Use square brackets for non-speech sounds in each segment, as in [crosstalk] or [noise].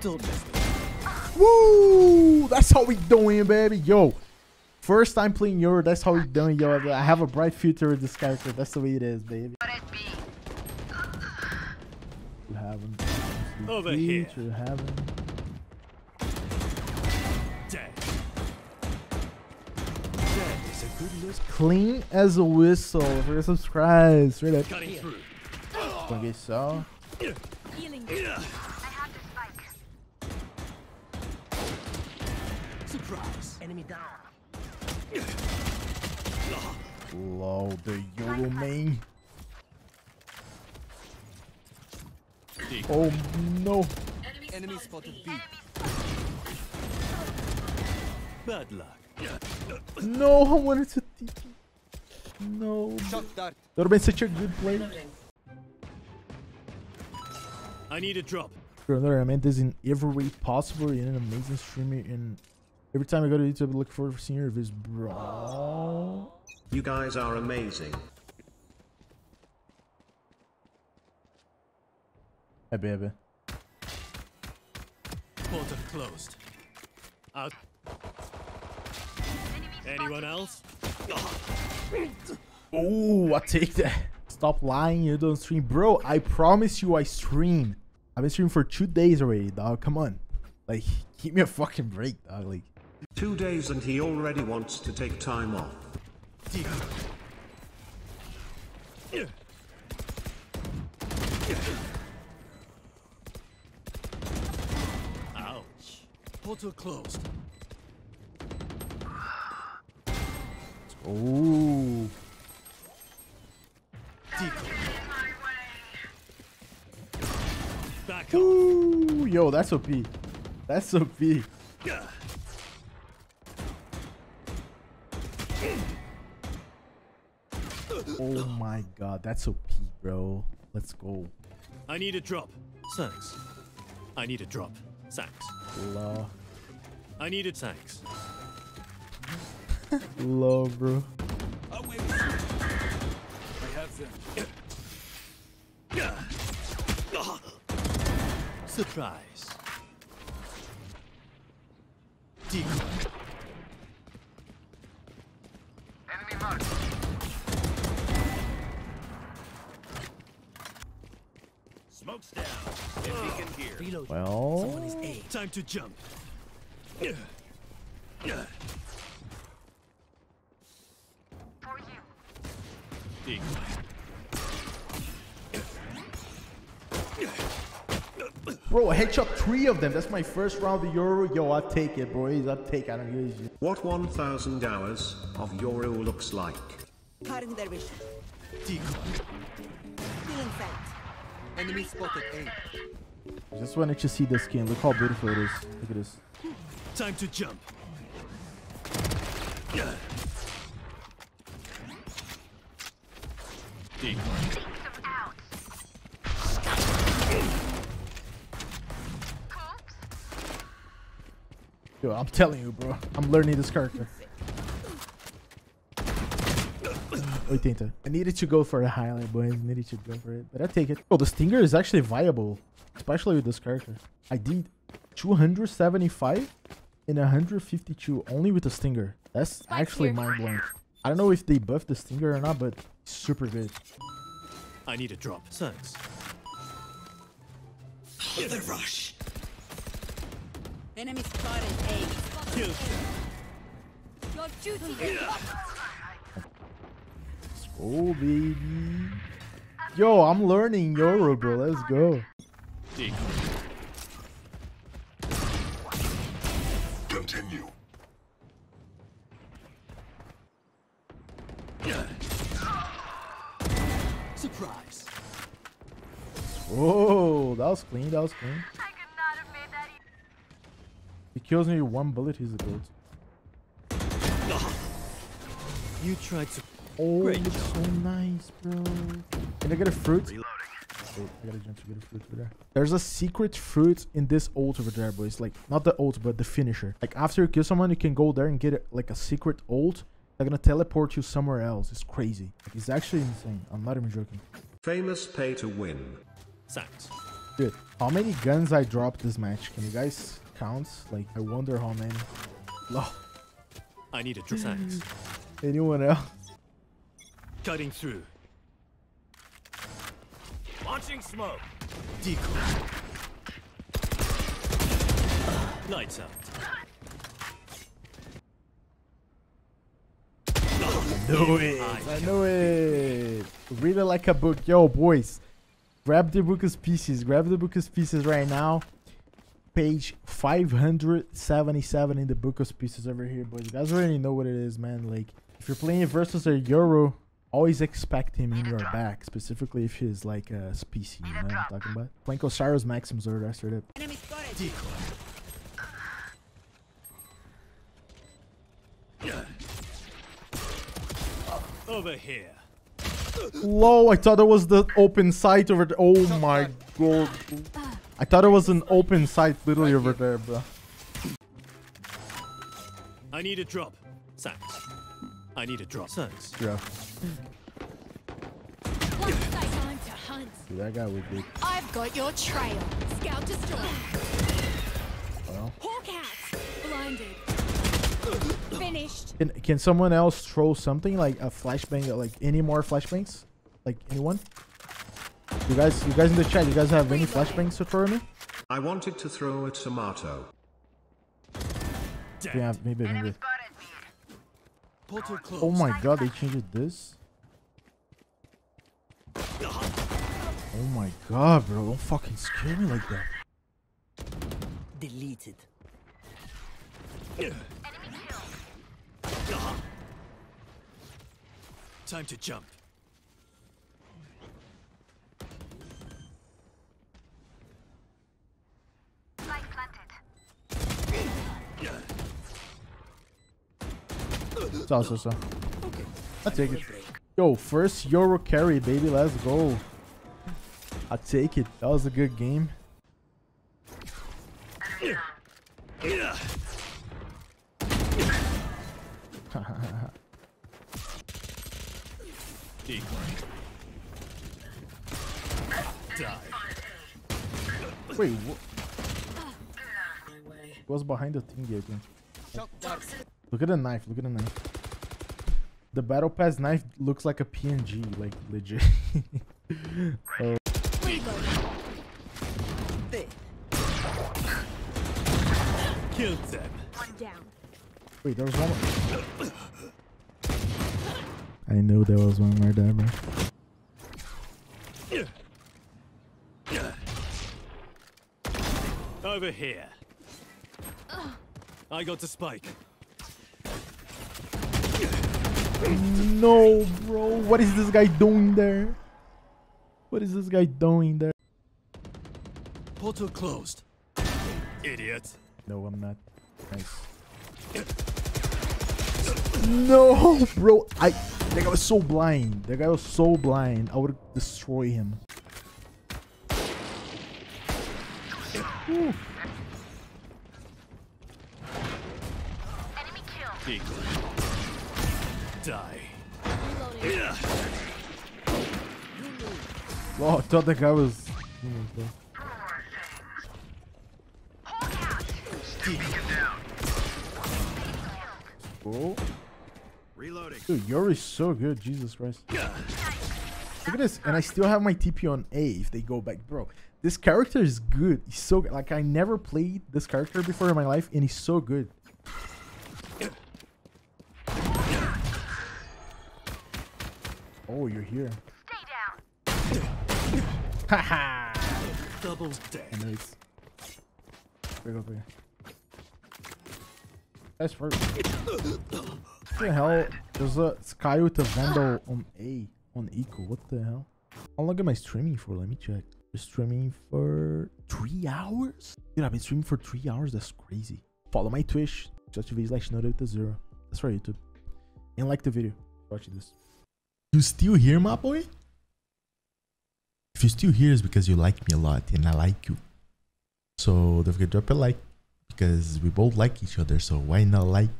Don't mess with. Woo! That's how we doing, baby. Yo, first time playing Yoru. That's how we doing, yo. I have a bright future with this character. That's the way it is, baby. You haven't. Over here. You haven't. Dead. Dead is a good look. Clean as a whistle. For subscribe. Straight up. Cutting through. Gonna get saw. Healing. Surprise. Enemy down. Low the Yoru main. Oh no. Enemy spotted B. Bad luck. No, I wanted to. No. Shot dart. That would have been such a good play. I need a drop. Brother, I meant this in every way possible. You're an amazing streamer, and every time I go to YouTube, I look forward to seeing your reviews, bro. You guys are amazing. Hey, baby. Portal closed. Out. Anyone else? Oh, I take that. Stop lying, you don't stream. Bro, I promise you I stream. I've been streaming for two days already, dog. Come on. Like, give me a fucking break, dog. Like, Two days and he already wants to take time off. Ouch. Portal closed. oh. Yo, that's OP. That's OP. Oh my god, that's OP, bro. Let's go. I need a drop. Thanks. I need a drop. Thanks. Low. I need it. Thanks. Low, bro. Away with. I have them. Surprise. Decoy. Smoke's down. If he can hear. Reload. Well, Someone is A. Time to jump. Decoy. Bro, I headshot three of them. That's my first round of Yoru. Yo, I take it, boys. I take. I don't use it. What 1000 hours of Yoru looks like. Cutting their vision. Decoy. Healing sight. Enemy spotted A. Just wanted to see the skin. Look how beautiful it is. Look at this. Time to jump. Decoy. Yo, I'm telling you, bro. I'm learning this character. 80. I needed to go for a highlight, boys. Needed to go for it. But I take it. Oh, the Stinger is actually viable. Especially with this character. I did 275 and 152 only with the Stinger. That's actually mind-blowing. I don't know if they buffed the Stinger or not, but super good. I need a drop. Thanks. The rush. Enemy spotted A. Kill. Your duty is Oh, baby. Yo, I'm learning Yoru, bro. Let's go. Continue. Surprise. Whoa, that was clean. That was clean. I could not have made that He kills me with one bullet. He's a goat. You tried to. Oh, Great looks so nice, bro. Can I get a fruit? Wait, oh, I gotta jump to get a fruit over there. There's a secret fruit in this ult over there, boys. Like, not the ult, but the finisher. Like, after you kill someone, you can go there and get it, like a secret ult. They're gonna teleport you somewhere else. It's crazy. Like, it's actually insane. I'm not even joking. Famous pay to win. Thanks. Dude, how many guns I dropped this match? Can you guys count? Like, I wonder how many. Lol. I need a drop. Thanks. Hmm. Anyone else? Cutting through. Launching smoke. Decoy. Lights out. knew it. I knew it. Read it like a book. Yo, boys. Grab the book of pieces. Grab the book of pieces right now. Page 577 in the book of pieces over here, but You guys already know what it is, man. Like, if you're playing versus a Yoru, always expect him in your back. Specifically if he's like a species, you know what I'm talking about? Playing Osiris Maxims or the rest of it. Enemy spotted. Decoy. Over here. Low, I thought that was the open site over there. Oh my god. I thought it was an open site literally over there, bro. I need a drop. Thanks. I need a drop. Thanks. Yeah, Time to hunt. dude, that guy was big. I've got your trail. Scout destroy. Well. Hawk out. Blinded. Finished. Can, can someone else throw something like a flashbang? Like any more flashbangs? Like anyone? You guys, you guys in the chat, you guys have any flashbangs to throw at me? I wanted to throw a tomato. Dead. Yeah, maybe, maybe. Oh my god, they changed this. Oh my god, bro, don't fucking scare me like that. Deleted. Time to jump. So, so, so. I take it. Yo, first Yoru carry, baby. Let's go. I take it. That was a good game. [laughs] Wait, what? What's behind the thing again? Look at the knife. Look at the knife. The battle pass knife looks like a PNG, like legit. [laughs] oh, Killed them. Down. wait, there was one. more- I knew there was one right there, bro. Over here. I got the spike. No, bro. What is this guy doing there? What is this guy doing there? Portal closed. Idiot. No, I'm not. Nice. No, bro. I that guy was so blind. That guy was so blind. I would destroy him. Whew. Decoy. Die. Reloading. Yeah. Oh, I thought that guy was. Oh. Reloading. Dude, Yoru's so good. Jesus Christ. Look at this. And I still have my TP on A if they go back. Bro, this character is good. He's so good. Like, I never played this character before in my life, and he's so good. Oh, you're here. Stay down. Haha. Double dead. Nice. Wait up here. That's first. What the hell? There's a Skye with a Vandal on A on Eco. What the hell? How long am I streaming for? Let me check. We're streaming for three hours? Dude, I've been streaming for three hours. That's crazy. Follow my Twitch. Just TV slash Noda with the zero. That's for YouTube. And like the video. Watching this. You still here, my boy? If you're still here, it's because you like me a lot and I like you. So don't forget to drop a like because we both like each other. So why not like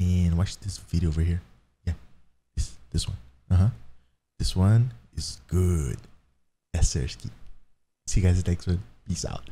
and watch this video over here? Yeah, this this one. Uh huh. This one is good. Sirski. See you guys next one. Peace out.